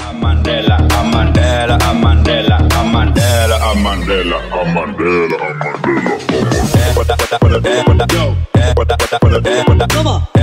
I'm Mandela, I'm Mandela, I'm Mandela, I'm Mandela, I'm Mandela, I'm Mandela, I'm Mandela, Mandela. Come on.